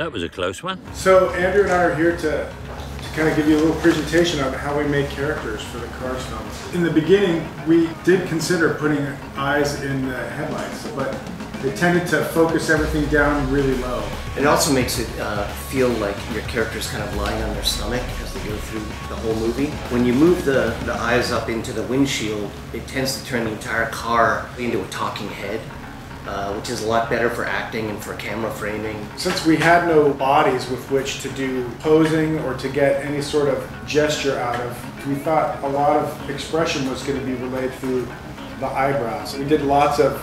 that was a close one. So Andrew and I are here to, to kind of give you a little presentation on how we made characters for the Cars films. In the beginning, we did consider putting eyes in the headlights, but they tended to focus everything down really low. It also makes it uh, feel like your character's kind of lying on their stomach as they go through the whole movie. When you move the, the eyes up into the windshield, it tends to turn the entire car into a talking head. Uh, which is a lot better for acting and for camera framing. Since we had no bodies with which to do posing or to get any sort of gesture out of, we thought a lot of expression was going to be relayed through the eyebrows. We did lots of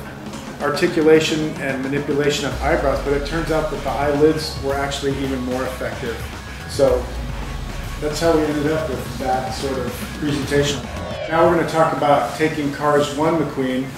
articulation and manipulation of eyebrows, but it turns out that the eyelids were actually even more effective. So that's how we ended up with that sort of presentation. Now we're going to talk about taking Cars 1 McQueen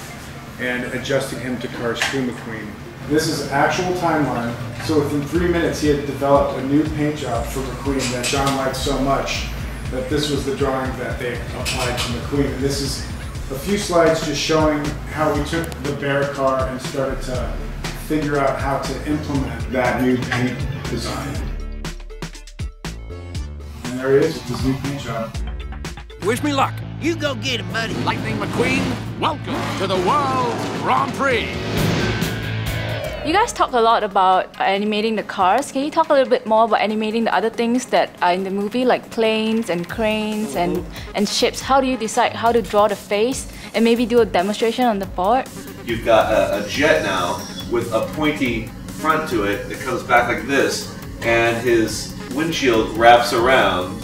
and adjusting him to Cars 2 McQueen. This is actual timeline. So within three minutes, he had developed a new paint job for McQueen that John liked so much that this was the drawing that they applied to McQueen. And this is a few slides just showing how we took the bare car and started to figure out how to implement that new paint design. And there he is with his new paint job. Wish me luck. You go get him, buddy. Lightning McQueen, welcome to the World Grand Prix. You guys talked a lot about animating the cars. Can you talk a little bit more about animating the other things that are in the movie, like planes and cranes and, and ships? How do you decide how to draw the face and maybe do a demonstration on the board? You've got a, a jet now with a pointy front to it that comes back like this, and his windshield wraps around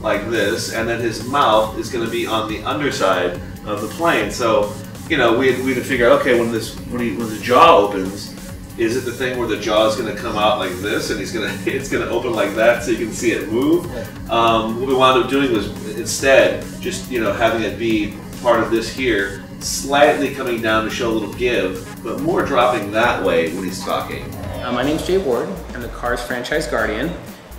like this, and then his mouth is going to be on the underside of the plane. So, you know, we we had to figure out, okay, when this when he when the jaw opens, is it the thing where the jaw is going to come out like this, and he's going to it's going to open like that, so you can see it move? Um, what we wound up doing was instead just you know having it be part of this here, slightly coming down to show a little give, but more dropping that way when he's talking. Uh, my name's Jay Ward. I'm the Cars franchise guardian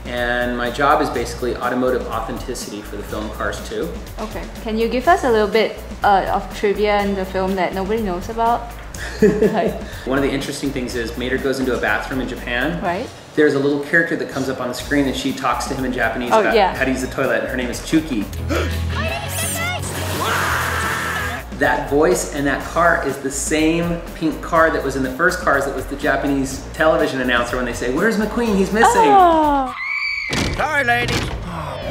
and my job is basically automotive authenticity for the film Cars 2. Okay. Can you give us a little bit uh, of trivia in the film that nobody knows about? like, One of the interesting things is Mater goes into a bathroom in Japan. Right. There's a little character that comes up on the screen and she talks to him in Japanese oh, about yeah. how to use the toilet. Her name is Chuki. that voice and that car is the same pink car that was in the first Cars that was the Japanese television announcer when they say, Where's McQueen? He's missing. Oh. Sorry, ladies.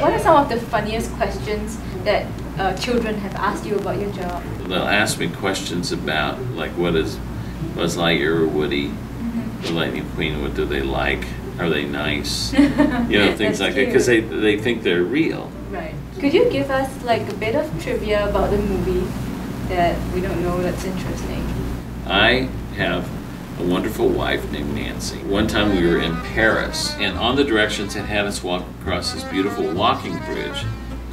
What are some of the funniest questions that uh, children have asked you about your job? They'll ask me questions about like what is Buzz Lightyear or Woody, Mm-hmm. the Lightning Queen. What do they like? Are they nice? you know things That's like that because they they think they're real. Right. Could you give us like a bit of trivia about the movie that we don't know that's interesting? I have a wonderful wife named Nancy. One time we were in Paris, and on the directions it had us walk across this beautiful walking bridge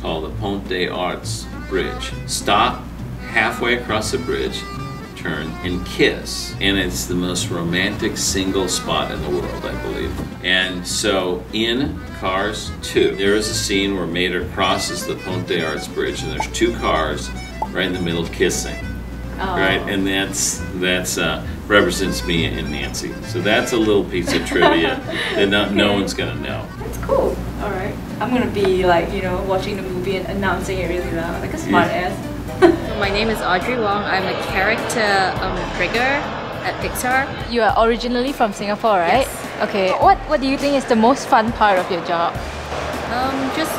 called the Pont des Arts Bridge. Stop halfway across the bridge, turn and kiss. And it's the most romantic single spot in the world, I believe. And so in Cars 2, there is a scene where Mater crosses the Pont des Arts Bridge, and there's two cars right in the middle kissing Oh. right? And that's that's uh, represents me and Nancy. So that's a little piece of trivia that no, no one's gonna know. That's cool. All right. I'm gonna be like you know watching the movie and announcing it really loud, like a smart ass. My name is Audrey Wong. I'm a character um, rigger at Pixar. You are originally from Singapore, right? Yes. Okay. What What do you think is the most fun part of your job? Um, just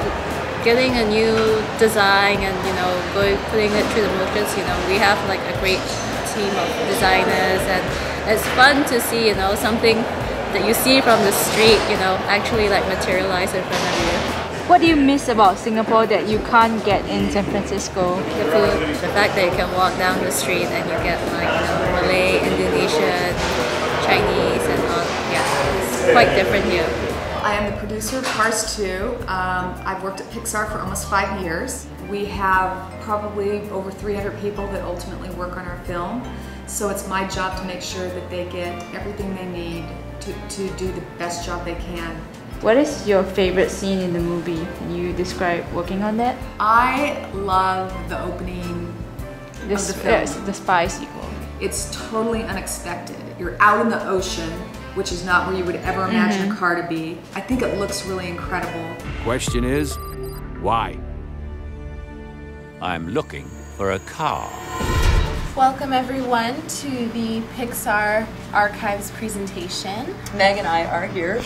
getting a new design and you know going putting it through the motions. You know we have like a great team of designers and it's fun to see you know something that you see from the street you know actually like materialize in front of you. What do you miss about Singapore that you can't get in San Francisco? The food, the fact that you can walk down the street and you get like you know Malay, Indonesian, Chinese, and all. Yeah, it's quite different here. I am the producer of Cars 2. Um, I've worked at Pixar for almost five years. We have probably over 300 people that ultimately work on our film. So it's my job to make sure that they get everything they need to, to do the best job they can. What is your favorite scene in the movie? Can you describe working on that? I love the opening The, of the film. uh, the spy sequel. It's totally unexpected. You're out in the ocean which is not where you would ever imagine a car to be. I think it looks really incredible. Question is, why? I'm looking for a car. Welcome everyone to the Pixar Archives presentation. Meg and I are here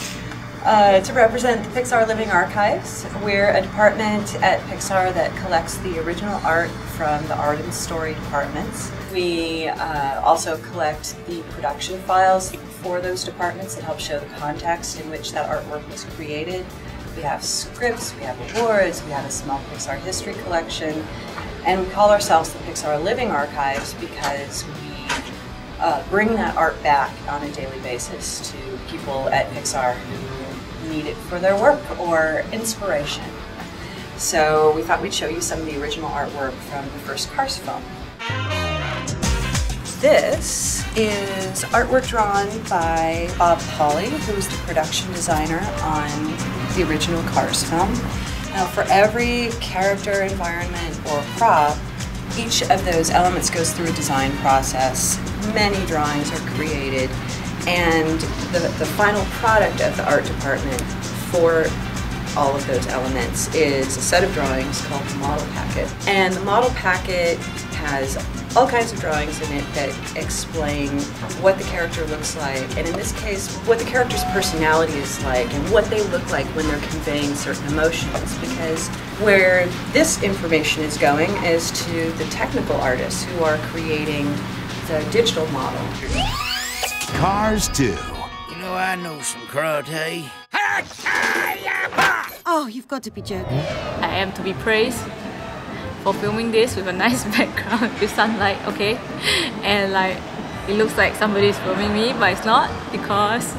uh, to represent the Pixar Living Archives. We're a department at Pixar that collects the original art from the art and story departments. We uh, also collect the production files for those departments that help show the context in which that artwork was created. We have scripts, we have awards, we have a small Pixar history collection, and we call ourselves the Pixar Living Archives because we uh, bring that art back on a daily basis to people at Pixar who need it for their work or inspiration. So we thought we'd show you some of the original artwork from the first Cars film. This is artwork drawn by Bob Pauley, who was the production designer on the original Cars film. Now, for every character, environment, or prop, each of those elements goes through a design process. Many drawings are created, and the, the final product of the art department for all of those elements is a set of drawings called the model packet. And the model packet has all kinds of drawings in it that explain what the character looks like, and in this case, what the character's personality is like, and what they look like when they're conveying certain emotions. Because where this information is going is to the technical artists who are creating the digital model. Cars 2. You know, I know some karate. Oh, you've got to be joking. I am to be praised for filming this with a nice background with sunlight, okay? And like, it looks like somebody is filming me, but it's not because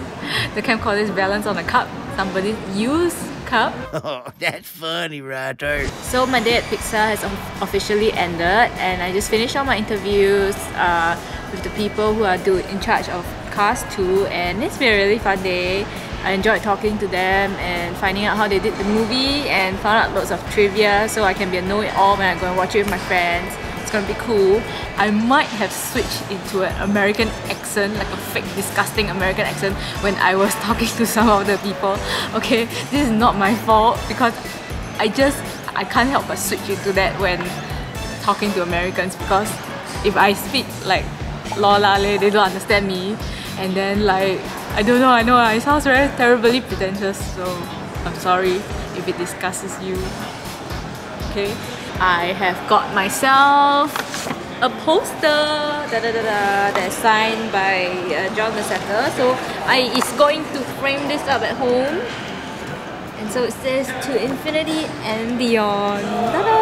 the camcorder is balanced on a cup. Somebody used cup. Oh, that's funny, right there. So my day at Pixar has officially ended and I just finished all my interviews uh, with the people who are do in charge of Cars 2 and it's been a really fun day. I enjoyed talking to them and finding out how they did the movie and found out lots of trivia so I can be a know-it-all when I go and watch it with my friends. It's gonna be cool. I might have switched into an American accent, like a fake disgusting American accent when I was talking to some of the people. Okay, this is not my fault because I just, I can't help but switch into that when talking to Americans because if I speak like Lola, they don't understand me and then like I don't know, I know it sounds very terribly pretentious, so I'm sorry if it disgusts you. Okay, I have got myself a poster da, da, da, da, that's signed by uh, John Lasseter. So I is going to frame this up at home. And so it says to infinity and beyond.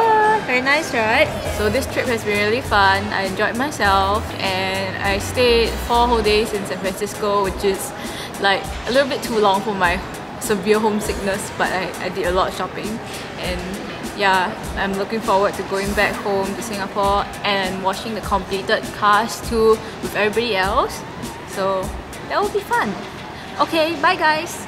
Very nice, right? So this trip has been really fun. I enjoyed myself and I stayed four whole days in San Francisco, which is like a little bit too long for my severe homesickness, but I, I did a lot of shopping and yeah, I'm looking forward to going back home to Singapore and watching the completed Cars 2 with everybody else. So that will be fun. Okay, bye guys!